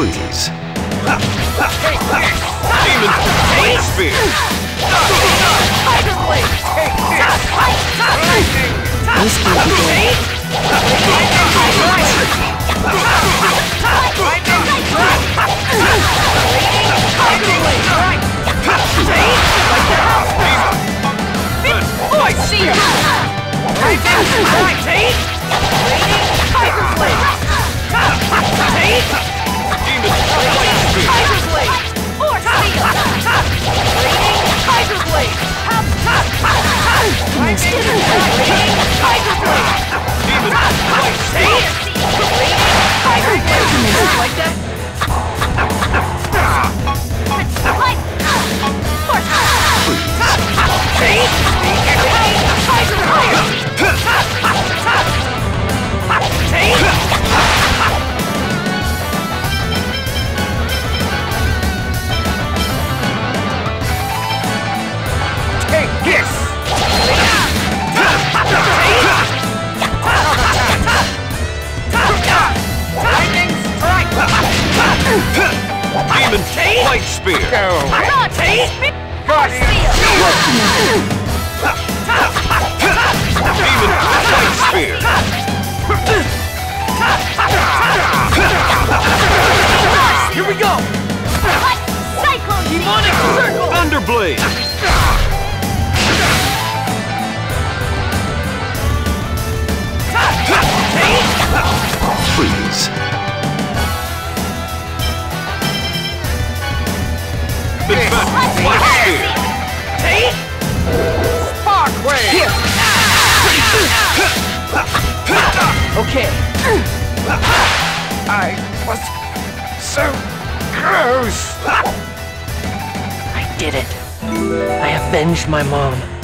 Freeze. Demon Blade Spear. This could be good. I see him! Take! Tiger Demon Blade Spear. Not Tate! Force Demon Blade Spear. Here we go! Cyclone Demonic Circle! Thunderblade. Defense Blade Spear. Tate! Spark Wave! Here! Okay. I was so close! I did it. I avenged my mom.